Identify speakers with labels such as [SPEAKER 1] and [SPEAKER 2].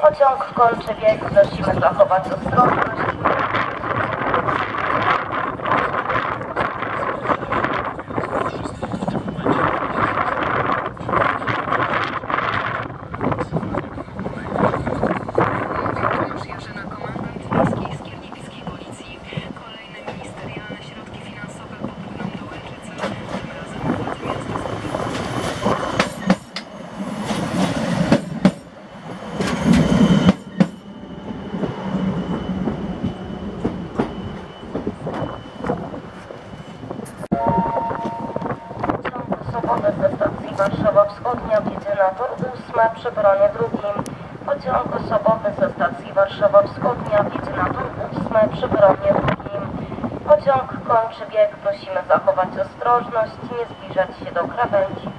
[SPEAKER 1] Pociąg kończy bieg, prosimy zachować ostrożność. Warszawa Wschodnia wjedzie na tor 8 przy drugim. Pociąg osobowy ze stacji Warszawa Wschodnia wjedzie na tor 8 przy drugim. Pociąg kończy bieg, prosimy zachować ostrożność, nie zbliżać się do krawędzi.